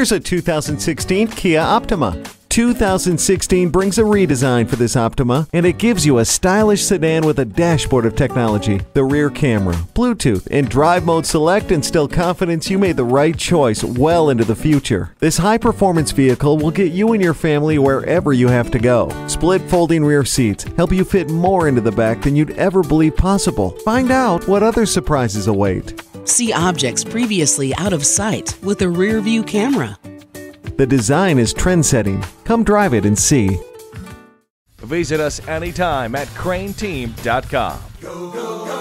Here's a 2016 Kia Optima. 2016 brings a redesign for this Optima, and it gives you a stylish sedan with a dashboard of technology, the rear camera, Bluetooth, and drive mode select instill confidence you made the right choice well into the future. This high performance vehicle will get you and your family wherever you have to go. Split folding rear seats help you fit more into the back than you'd ever believe possible. Find out what other surprises await. See objects previously out of sight with a rear view camera. The design is trend setting. Come drive it and see. Visit us anytime at crainteam.com. Go, go,